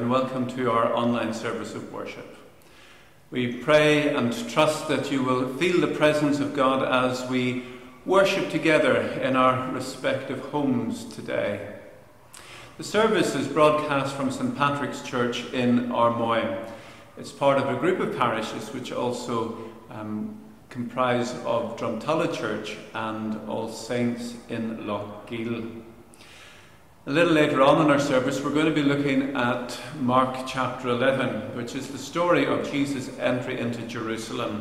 And welcome to our online service of worship. We pray and trust that you will feel the presence of God as we worship together in our respective homes today. The service is broadcast from St Patrick's Church in Armoy. It's part of a group of parishes which also um, comprise of Drumtullagh Church and All Saints in Loughguile. A little later on in our service, we're going to be looking at Mark chapter 11, which is the story of Jesus' entry into Jerusalem.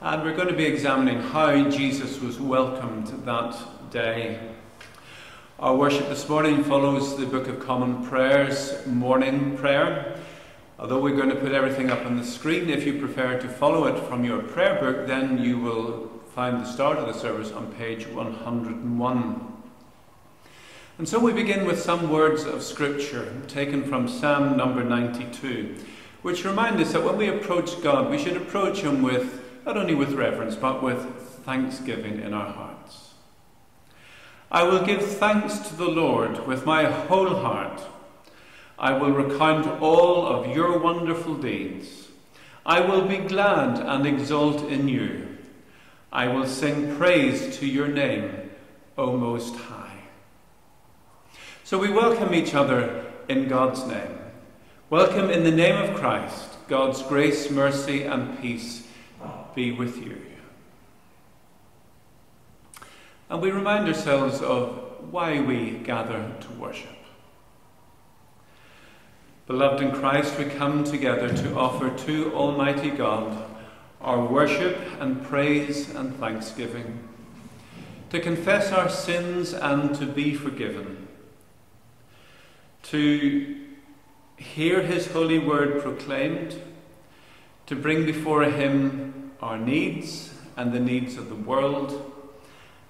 And we're going to be examining how Jesus was welcomed that day. Our worship this morning follows the Book of Common Prayer's morning prayer. Although we're going to put everything up on the screen, if you prefer to follow it from your prayer book, then you will find the start of the service on page 101. And so we begin with some words of Scripture taken from Psalm number 92, which remind us that when we approach God, we should approach Him with, not only with reverence, but with thanksgiving in our hearts. I will give thanks to the Lord with my whole heart. I will recount all of your wonderful deeds. I will be glad and exult in you. I will sing praise to your name, O Most High. So we welcome each other in God's name. Welcome in the name of Christ. God's grace, mercy, and peace be with you. And we remind ourselves of why we gather to worship. Beloved in Christ, we come together to offer to Almighty God our worship and praise and thanksgiving, to confess our sins and to be forgiven to hear his holy word proclaimed, to bring before him our needs and the needs of the world,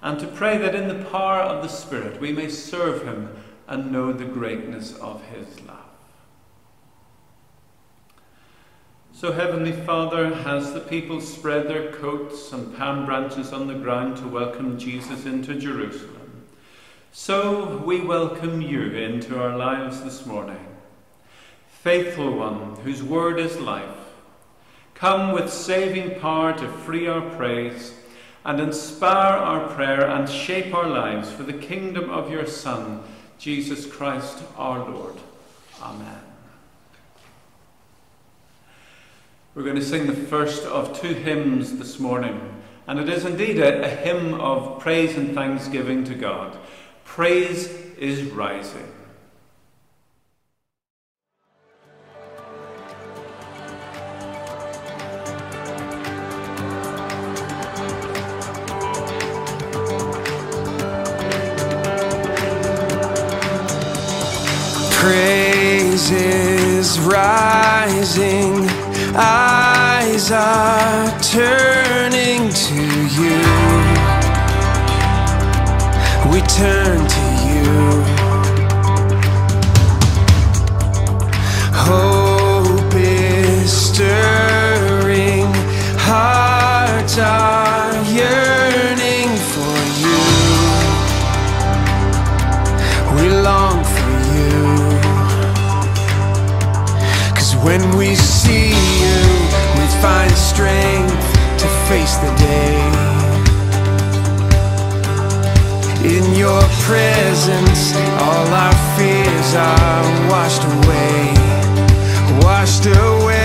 and to pray that in the power of the Spirit we may serve him and know the greatness of his love. So, Heavenly Father, as the people spread their coats and palm branches on the ground to welcome Jesus into Jerusalem, so we welcome you into our lives this morning. Faithful one, whose word is life, come with saving power to free our praise and inspire our prayer and shape our lives for the kingdom of your Son, Jesus Christ our Lord. Amen. We're going to sing the first of two hymns this morning, and it is indeed a, a hymn of praise and thanksgiving to God. Praise is rising. Praise is rising, eyes are turning to you we turn the day. In your presence, all our fears are washed away, washed away.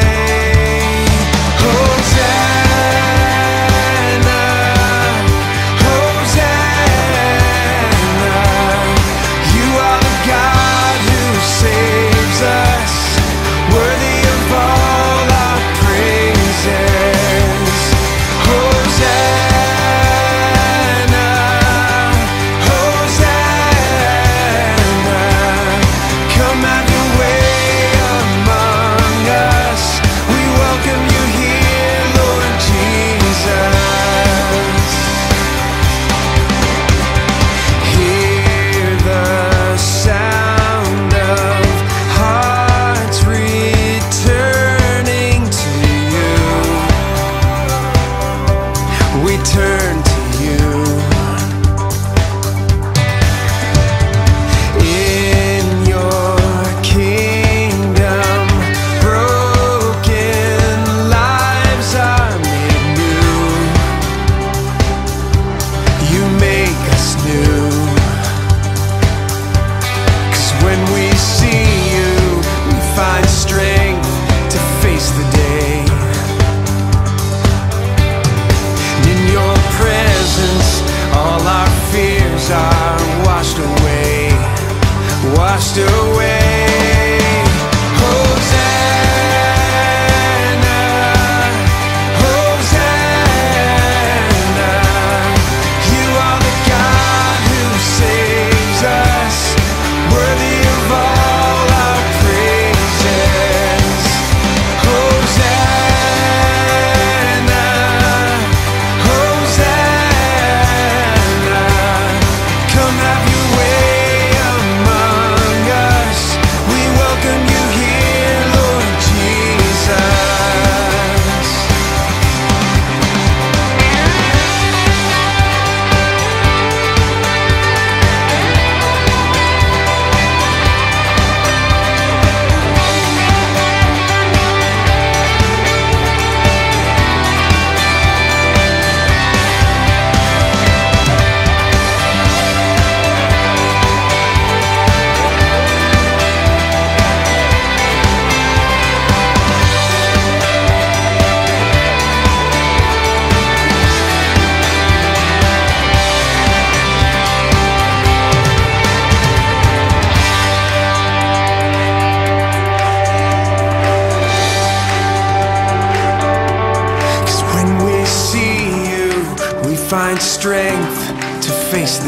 Washed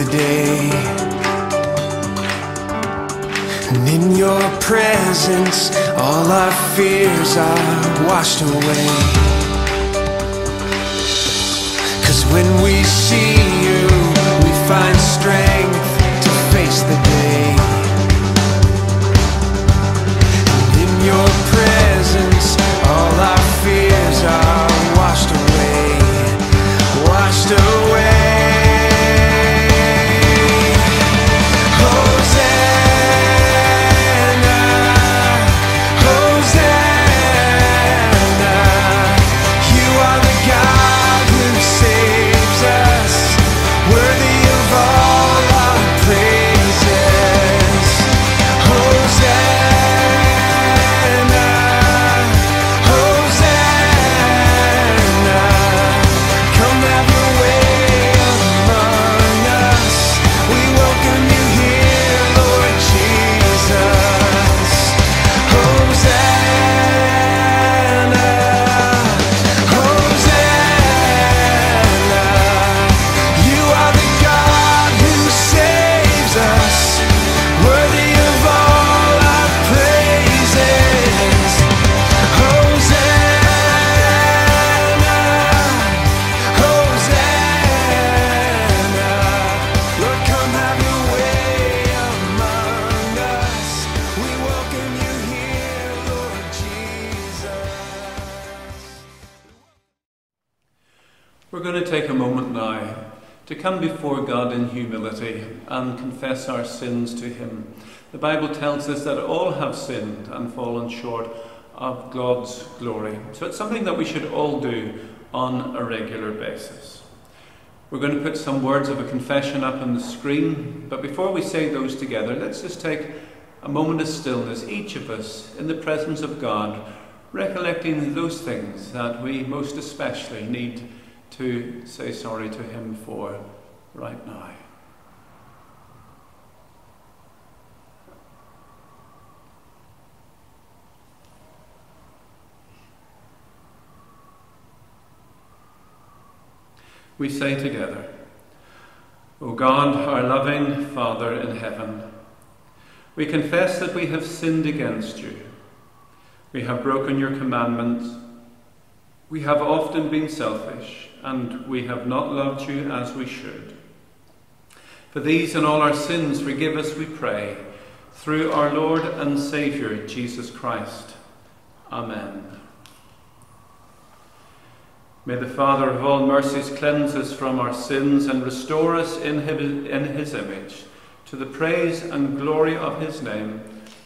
the day. And in your presence, all our fears are washed away. Cause when we see you, we find strength to face the day. And In your presence, all our fears are sins to Him. The Bible tells us that all have sinned and fallen short of God's glory. So it's something that we should all do on a regular basis. We're going to put some words of a confession up on the screen, but before we say those together, let's just take a moment of stillness, each of us, in the presence of God, recollecting those things that we most especially need to say sorry to Him for right now. We say together, O God, our loving Father in heaven, we confess that we have sinned against you. We have broken your commandments. We have often been selfish, and we have not loved you as we should. For these and all our sins, forgive us, we pray, through our Lord and Saviour, Jesus Christ. Amen. May the Father of all mercies cleanse us from our sins and restore us in his, in his image, to the praise and glory of his name,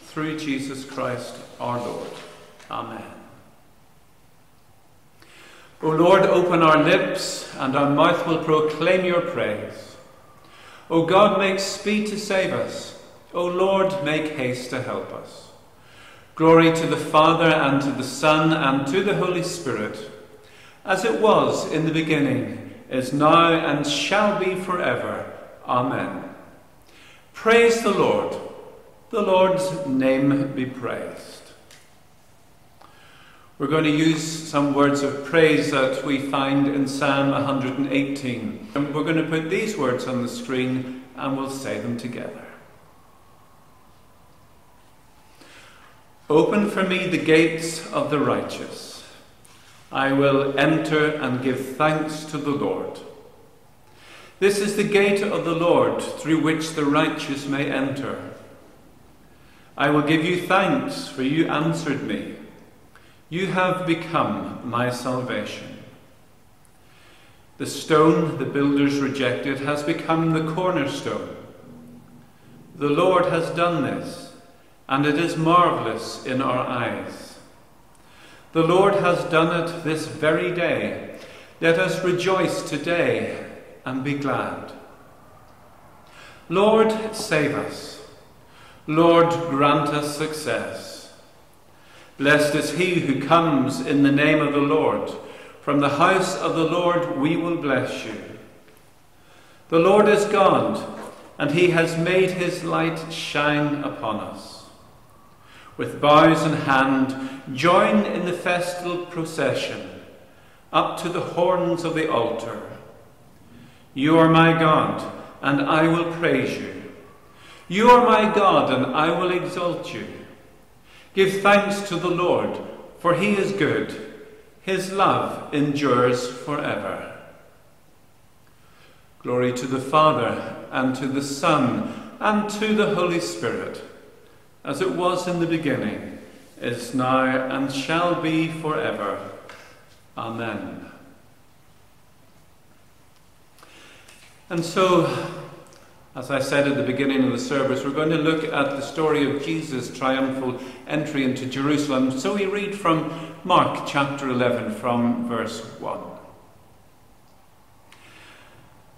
through Jesus Christ our Lord. Amen. O Lord, open our lips, and our mouth will proclaim your praise. O God, make speed to save us. O Lord, make haste to help us. Glory to the Father, and to the Son, and to the Holy Spirit, as it was in the beginning, is now, and shall be forever. Amen. Praise the Lord. The Lord's name be praised. We're going to use some words of praise that we find in Psalm 118. And we're going to put these words on the screen and we'll say them together. Open for me the gates of the righteous. I will enter and give thanks to the Lord. This is the gate of the Lord through which the righteous may enter. I will give you thanks, for you answered me. You have become my salvation. The stone the builders rejected has become the cornerstone. The Lord has done this, and it is marvelous in our eyes. The Lord has done it this very day. Let us rejoice today and be glad. Lord, save us. Lord, grant us success. Blessed is he who comes in the name of the Lord. From the house of the Lord we will bless you. The Lord is God, and he has made his light shine upon us. With bows in hand, join in the festal procession up to the horns of the altar. You are my God, and I will praise you. You are my God, and I will exalt you. Give thanks to the Lord, for he is good. His love endures forever. Glory to the Father, and to the Son, and to the Holy Spirit, as it was in the beginning, is now, and shall be forever. Amen. And so, as I said at the beginning of the service, we're going to look at the story of Jesus' triumphal entry into Jerusalem. So we read from Mark chapter 11, from verse 1.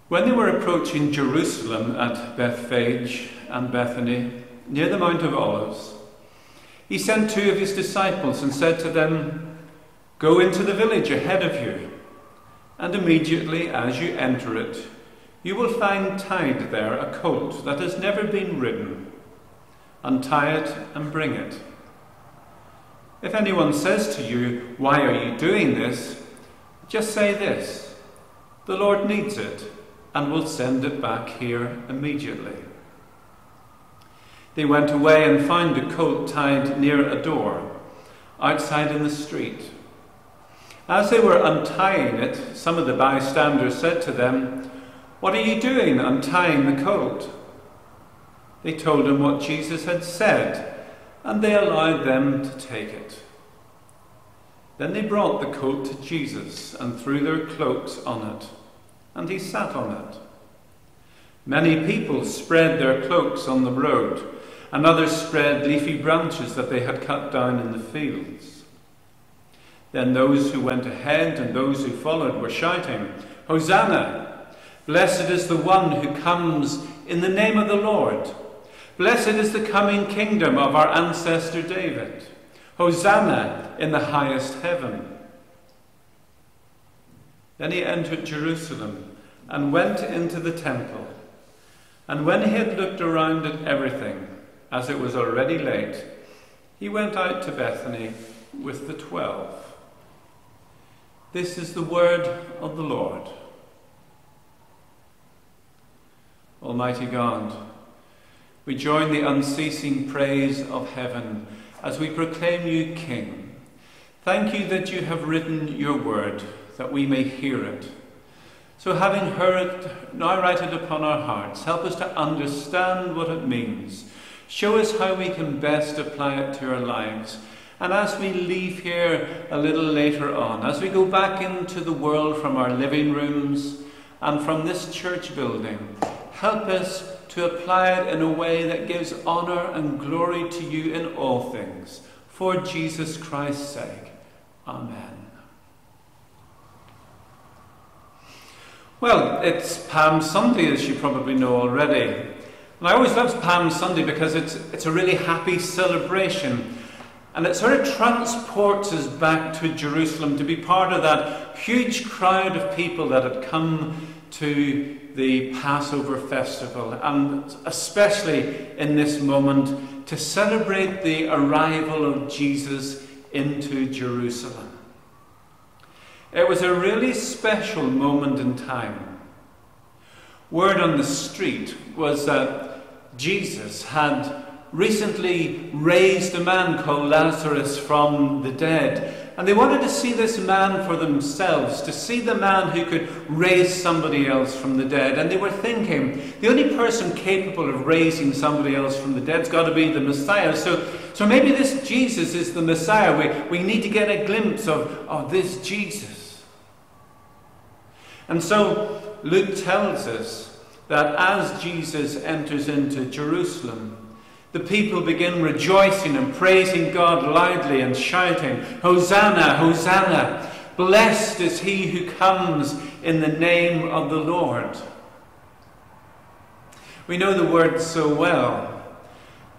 When they were approaching Jerusalem at Bethphage and Bethany, near the Mount of Olives, he sent two of his disciples and said to them, Go into the village ahead of you, and immediately as you enter it, you will find tied there a colt that has never been ridden. Untie it and bring it. If anyone says to you, Why are you doing this? just say this The Lord needs it and will send it back here immediately. They went away and found a colt tied near a door, outside in the street. As they were untying it, some of the bystanders said to them, what are you doing untying the colt? They told him what Jesus had said, and they allowed them to take it. Then they brought the colt to Jesus and threw their cloaks on it, and he sat on it. Many people spread their cloaks on the road, and others spread leafy branches that they had cut down in the fields. Then those who went ahead and those who followed were shouting, Hosanna! Blessed is the one who comes in the name of the Lord. Blessed is the coming kingdom of our ancestor David. Hosanna in the highest heaven. Then he entered Jerusalem and went into the temple. And when he had looked around at everything, as it was already late, he went out to Bethany with the twelve. This is the word of the Lord. Almighty God, we join the unceasing praise of heaven as we proclaim you King. Thank you that you have written your word, that we may hear it. So, having heard it, now write it upon our hearts. Help us to understand what it means. Show us how we can best apply it to our lives. And as we leave here a little later on, as we go back into the world from our living rooms and from this church building, Help us to apply it in a way that gives honour and glory to you in all things. For Jesus Christ's sake. Amen. Well, it's Palm Sunday, as you probably know already. And I always love Palm Sunday because it's, it's a really happy celebration. And it sort of transports us back to Jerusalem to be part of that huge crowd of people that had come to the Passover festival, and especially in this moment to celebrate the arrival of Jesus into Jerusalem. It was a really special moment in time. Word on the street was that Jesus had recently raised a man called Lazarus from the dead. And they wanted to see this man for themselves, to see the man who could raise somebody else from the dead. And they were thinking, the only person capable of raising somebody else from the dead's got to be the Messiah. So, so maybe this Jesus is the Messiah. We, we need to get a glimpse of, of this Jesus. And so Luke tells us that as Jesus enters into Jerusalem, the people begin rejoicing and praising God loudly and shouting, Hosanna, Hosanna! Blessed is he who comes in the name of the Lord. We know the words so well.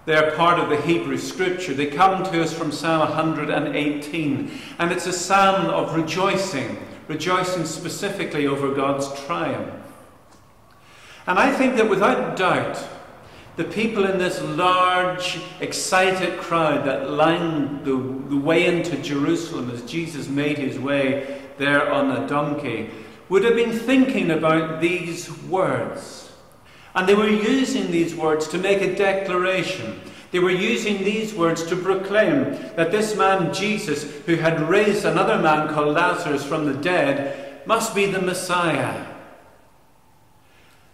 They are part of the Hebrew scripture. They come to us from Psalm 118, and it's a psalm of rejoicing, rejoicing specifically over God's triumph. And I think that without doubt, the people in this large, excited crowd that lined the, the way into Jerusalem as Jesus made his way there on a donkey would have been thinking about these words. And they were using these words to make a declaration. They were using these words to proclaim that this man, Jesus, who had raised another man called Lazarus from the dead, must be the Messiah.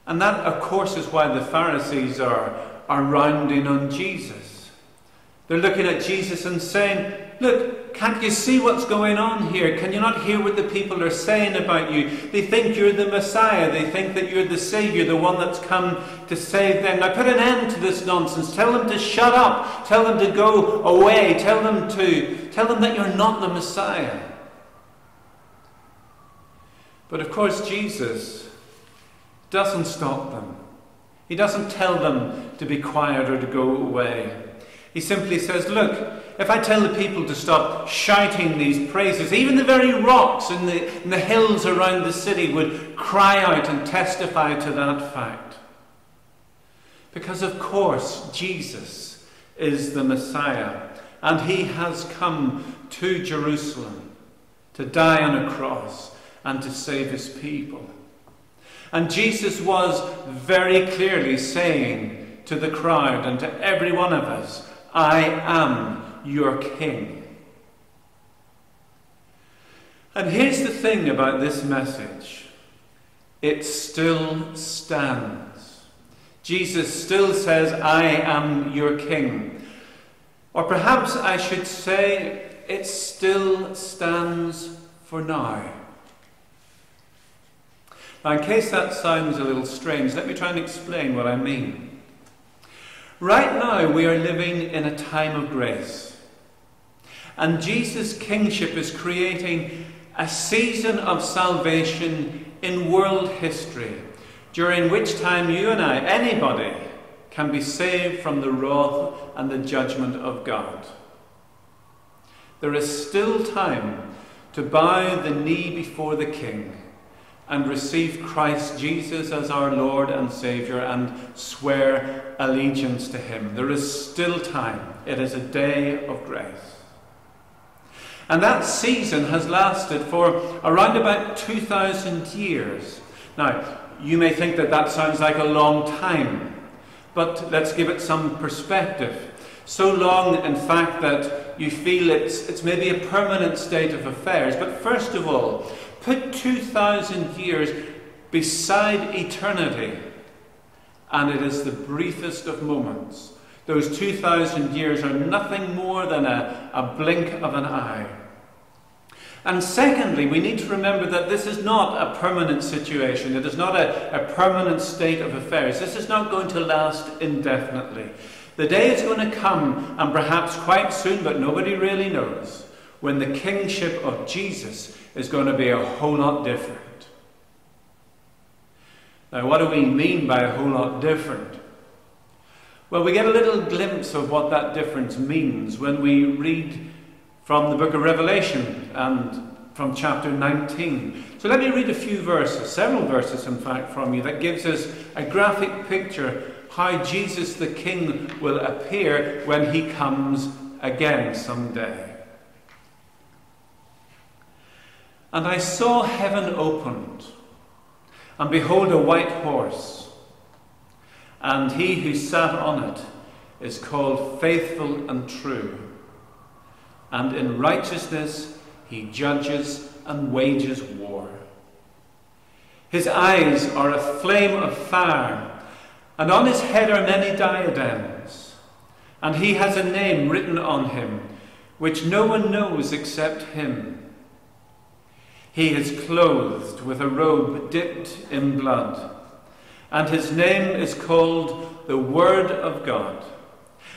And that, of course, is why the Pharisees are, are rounding on Jesus. They're looking at Jesus and saying, Look, can't you see what's going on here? Can you not hear what the people are saying about you? They think you're the Messiah. They think that you're the Savior, the one that's come to save them. Now put an end to this nonsense. Tell them to shut up. Tell them to go away. Tell them to tell them that you're not the Messiah. But of course, Jesus doesn't stop them. He doesn't tell them to be quiet or to go away. He simply says, Look, if I tell the people to stop shouting these praises, even the very rocks and the, in the hills around the city would cry out and testify to that fact. Because, of course, Jesus is the Messiah, and he has come to Jerusalem to die on a cross and to save his people. And Jesus was very clearly saying to the crowd and to every one of us, I am your king. And here's the thing about this message it still stands. Jesus still says, I am your king. Or perhaps I should say, it still stands for now. Now, in case that sounds a little strange, let me try and explain what I mean. Right now, we are living in a time of grace. And Jesus' kingship is creating a season of salvation in world history, during which time you and I, anybody, can be saved from the wrath and the judgment of God. There is still time to bow the knee before the King and receive Christ Jesus as our Lord and Saviour and swear allegiance to Him. There is still time. It is a day of grace. And that season has lasted for around about 2,000 years. Now, you may think that that sounds like a long time, but let's give it some perspective. So long, in fact, that you feel it's, it's maybe a permanent state of affairs. But first of all, Put 2,000 years beside eternity, and it is the briefest of moments. Those 2,000 years are nothing more than a, a blink of an eye. And secondly, we need to remember that this is not a permanent situation. It is not a, a permanent state of affairs. This is not going to last indefinitely. The day is going to come, and perhaps quite soon, but nobody really knows, when the kingship of Jesus is going to be a whole lot different. Now, what do we mean by a whole lot different? Well, we get a little glimpse of what that difference means when we read from the book of Revelation and from chapter 19. So let me read a few verses, several verses in fact, from you that gives us a graphic picture how Jesus the King will appear when he comes again someday. And I saw heaven opened, and behold, a white horse, and he who sat on it is called Faithful and True, and in righteousness he judges and wages war. His eyes are a flame of fire, and on his head are many diadems, and he has a name written on him which no one knows except him. He is clothed with a robe dipped in blood, and his name is called the Word of God.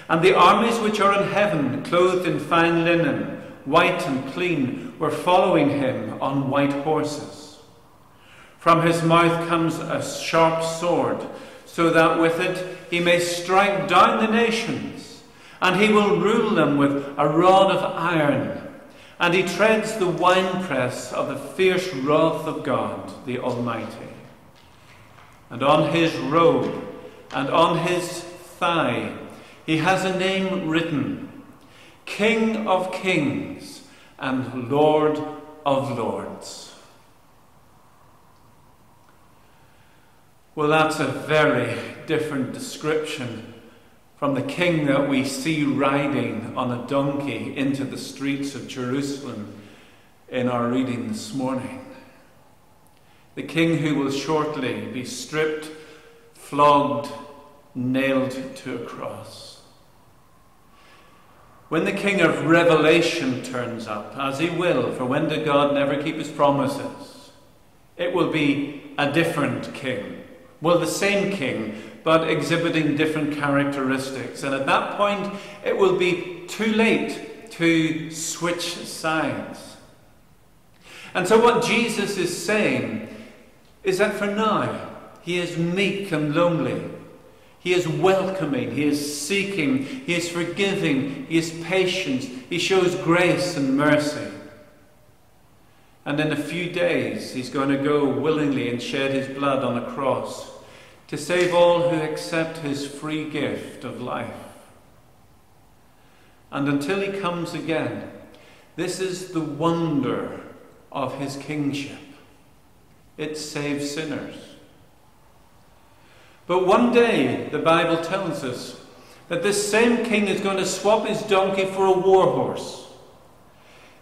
And the armies which are in heaven, clothed in fine linen, white and clean, were following him on white horses. From his mouth comes a sharp sword, so that with it he may strike down the nations, and he will rule them with a rod of iron and he treads the winepress of the fierce wrath of God the Almighty. And on his robe and on his thigh he has a name written King of Kings and Lord of Lords. Well, that's a very different description from the king that we see riding on a donkey into the streets of Jerusalem in our reading this morning. The king who will shortly be stripped, flogged, nailed to a cross. When the king of Revelation turns up, as he will, for when did God never keep his promises? It will be a different king. Well, the same king, but exhibiting different characteristics. And at that point, it will be too late to switch sides. And so, what Jesus is saying is that for now, he is meek and lonely. He is welcoming, he is seeking, he is forgiving, he is patient, he shows grace and mercy. And in a few days, he's going to go willingly and shed his blood on a cross to save all who accept his free gift of life. And until he comes again, this is the wonder of his kingship. It saves sinners. But one day, the Bible tells us that this same king is going to swap his donkey for a war horse.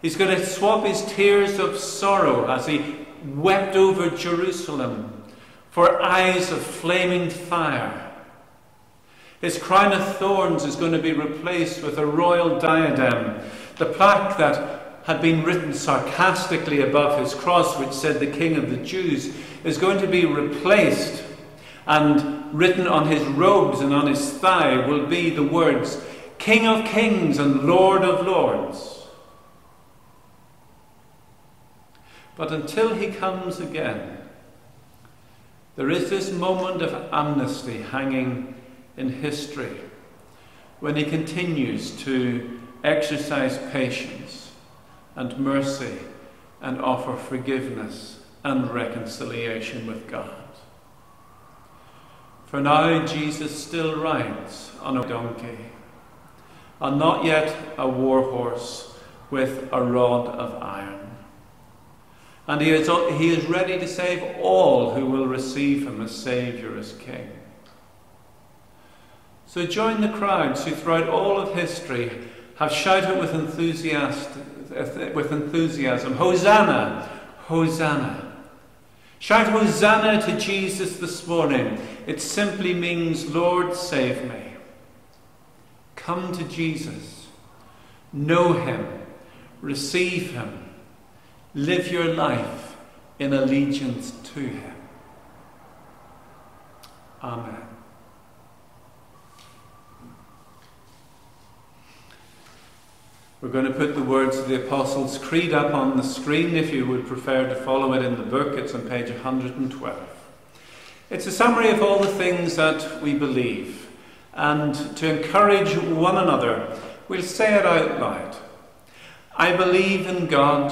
He's going to swap his tears of sorrow as he wept over Jerusalem for eyes of flaming fire. His crown of thorns is going to be replaced with a royal diadem. The plaque that had been written sarcastically above his cross, which said the King of the Jews, is going to be replaced. And written on his robes and on his thigh will be the words, King of Kings and Lord of Lords. But until he comes again, there is this moment of amnesty hanging in history when he continues to exercise patience and mercy and offer forgiveness and reconciliation with God. For now, Jesus still rides on a donkey, and not yet a war horse with a rod of iron. And he is, he is ready to save all who will receive him as Saviour, as King. So join the crowds who throughout all of history have shouted with, with enthusiasm, Hosanna, Hosanna. Shout Hosanna to Jesus this morning. It simply means, Lord, save me. Come to Jesus. Know him. Receive him Live your life in allegiance to Him. Amen. We're going to put the words of the Apostles' Creed up on the screen if you would prefer to follow it in the book. It's on page 112. It's a summary of all the things that we believe. And to encourage one another, we'll say it out loud. I believe in God,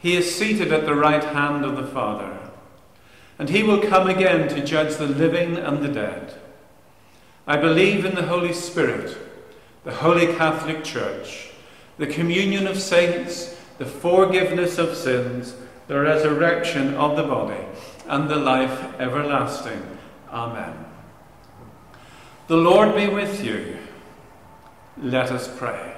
He is seated at the right hand of the Father. And he will come again to judge the living and the dead. I believe in the Holy Spirit, the Holy Catholic Church, the communion of saints, the forgiveness of sins, the resurrection of the body, and the life everlasting. Amen. The Lord be with you. Let us pray.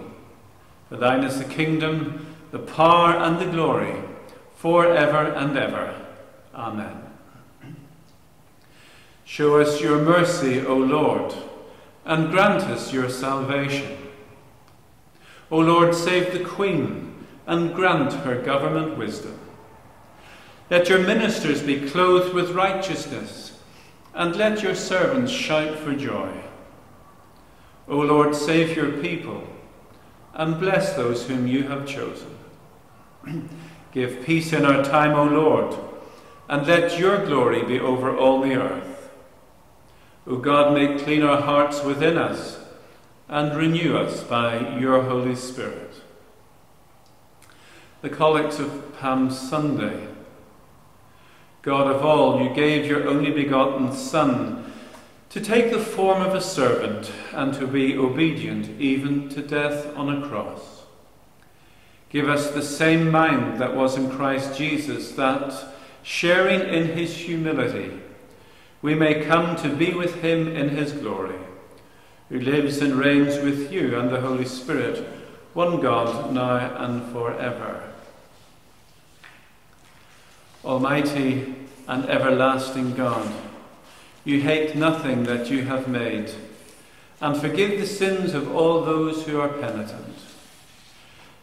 For thine is the kingdom, the power, and the glory, for ever and ever. Amen. Show us your mercy, O Lord, and grant us your salvation. O Lord, save the Queen, and grant her government wisdom. Let your ministers be clothed with righteousness, and let your servants shout for joy. O Lord, save your people, and bless those whom you have chosen. Give peace in our time, O Lord, and let your glory be over all the earth. O God, make clean our hearts within us, and renew us by your Holy Spirit. The Collect of Palm Sunday. God of all, you gave your only begotten Son to take the form of a servant and to be obedient even to death on a cross. Give us the same mind that was in Christ Jesus, that, sharing in his humility, we may come to be with him in his glory, who lives and reigns with you and the Holy Spirit, one God, now and forever. Almighty and everlasting God, you hate nothing that you have made, and forgive the sins of all those who are penitent.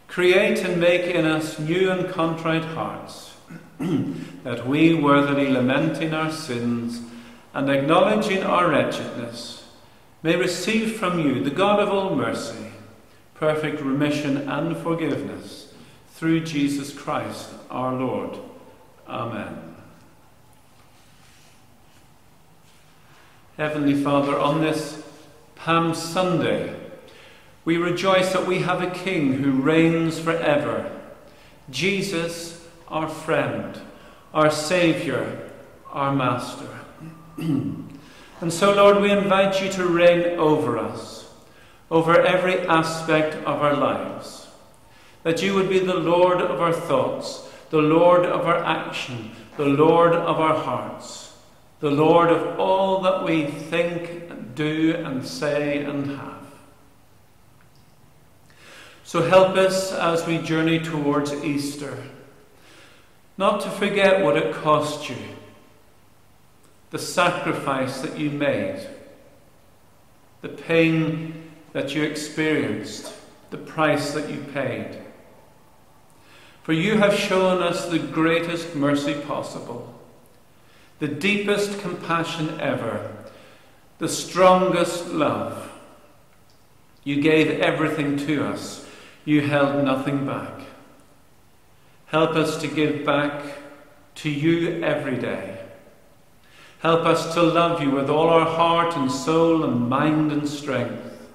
Create and make in us new and contrite hearts, that we, worthily lamenting our sins and acknowledging our wretchedness, may receive from you, the God of all mercy, perfect remission and forgiveness through Jesus Christ our Lord. Amen. Heavenly Father, on this Palm Sunday, we rejoice that we have a King who reigns forever. Jesus, our friend, our Saviour, our Master. and so, Lord, we invite you to reign over us, over every aspect of our lives. That you would be the Lord of our thoughts, the Lord of our action, the Lord of our hearts, the Lord of all that we think, and do, and say and have. So help us as we journey towards Easter, not to forget what it cost you, the sacrifice that you made, the pain that you experienced, the price that you paid. For you have shown us the greatest mercy possible, the deepest compassion ever, the strongest love. You gave everything to us, you held nothing back. Help us to give back to you every day. Help us to love you with all our heart and soul and mind and strength.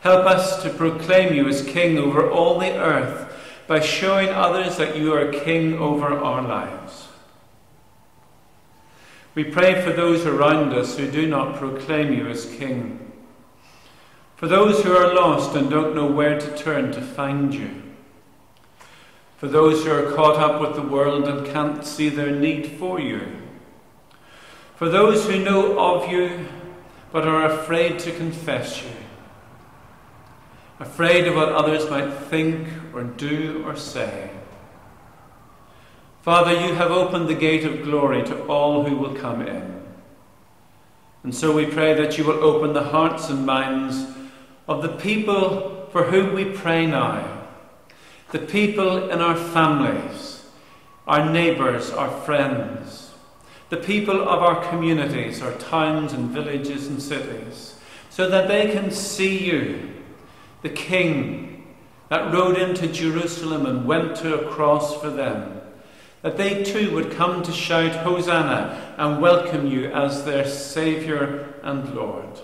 Help us to proclaim you as King over all the earth by showing others that you are King over our lives. We pray for those around us who do not proclaim you as King, for those who are lost and don't know where to turn to find you, for those who are caught up with the world and can't see their need for you, for those who know of you but are afraid to confess you, afraid of what others might think or do or say. Father, you have opened the gate of glory to all who will come in. And so we pray that you will open the hearts and minds of the people for whom we pray now, the people in our families, our neighbours, our friends, the people of our communities, our towns and villages and cities, so that they can see you, the King that rode into Jerusalem and went to a cross for them that they too would come to shout Hosanna and welcome you as their Saviour and Lord.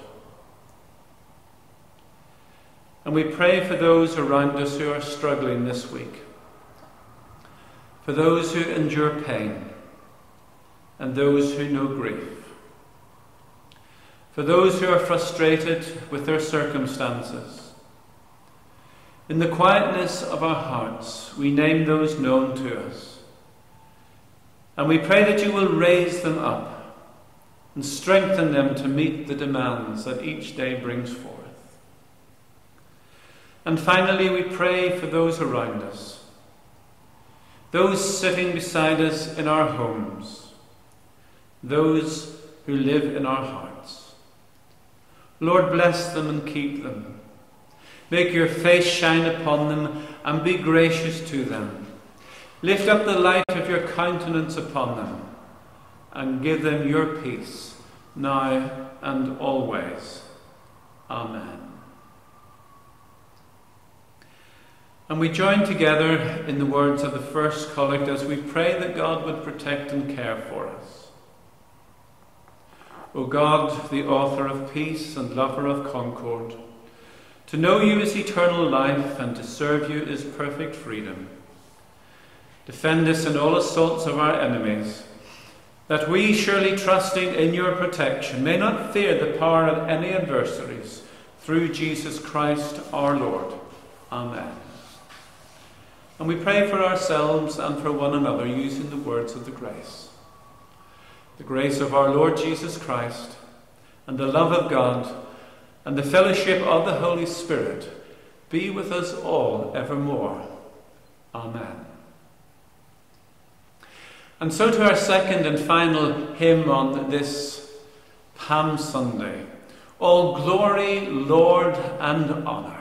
And we pray for those around us who are struggling this week, for those who endure pain, and those who know grief, for those who are frustrated with their circumstances. In the quietness of our hearts, we name those known to us and we pray that you will raise them up and strengthen them to meet the demands that each day brings forth. And finally, we pray for those around us, those sitting beside us in our homes, those who live in our hearts. Lord, bless them and keep them. Make your face shine upon them and be gracious to them. Lift up the light of your countenance upon them, and give them your peace, now and always. Amen. And we join together in the words of the first collect as we pray that God would protect and care for us. O God, the author of peace and lover of concord, to know you is eternal life, and to serve you is perfect freedom. Defend us in all assaults of our enemies, that we, surely trusting in your protection, may not fear the power of any adversaries, through Jesus Christ our Lord. Amen. And we pray for ourselves and for one another using the words of the grace. The grace of our Lord Jesus Christ, and the love of God, and the fellowship of the Holy Spirit be with us all evermore. Amen. And so to our second and final hymn on this Palm Sunday. All glory, laud, and honour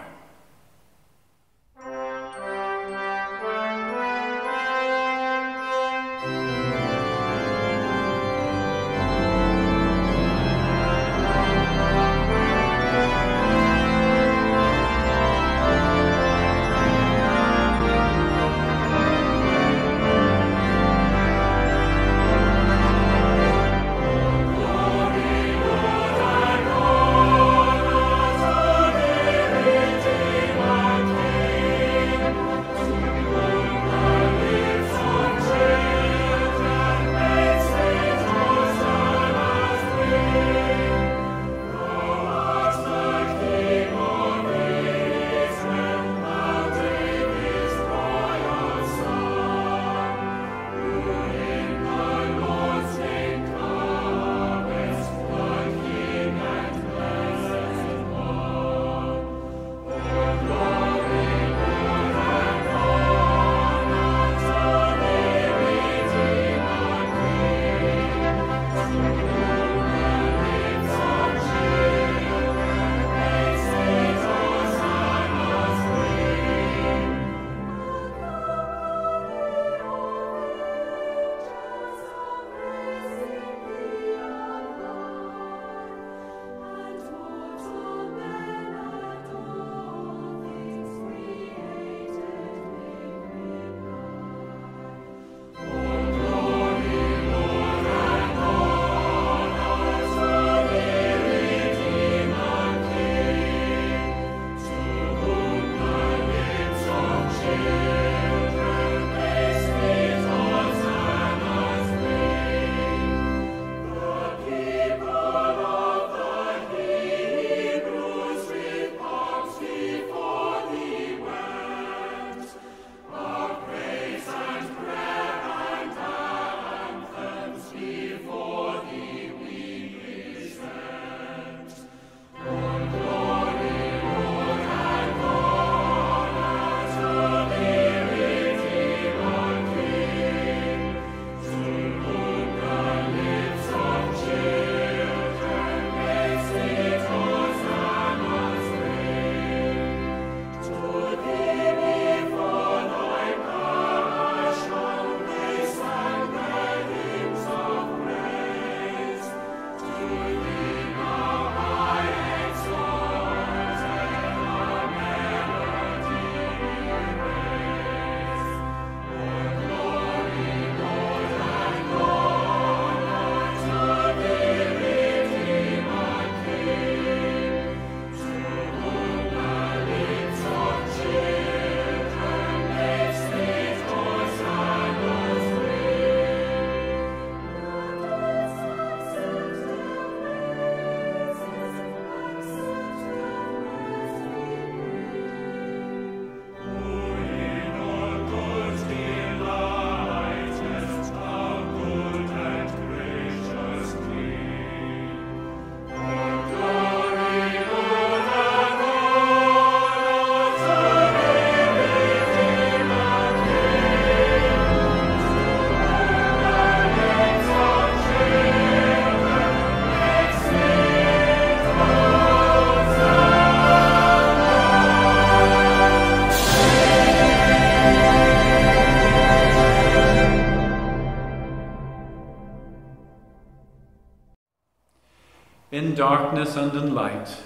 darkness and in light,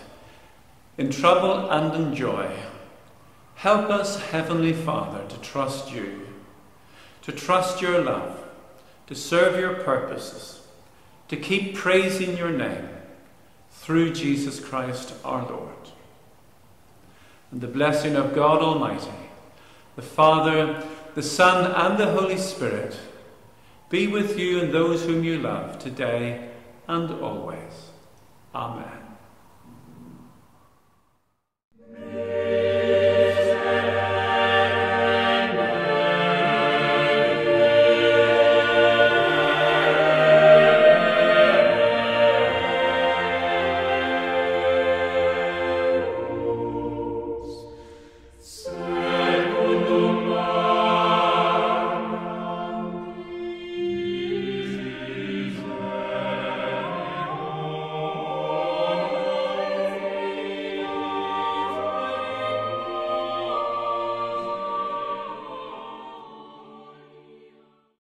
in trouble and in joy. Help us, Heavenly Father, to trust you, to trust your love, to serve your purposes, to keep praising your name through Jesus Christ our Lord. And the blessing of God Almighty, the Father, the Son, and the Holy Spirit be with you and those whom you love today and always. Amen.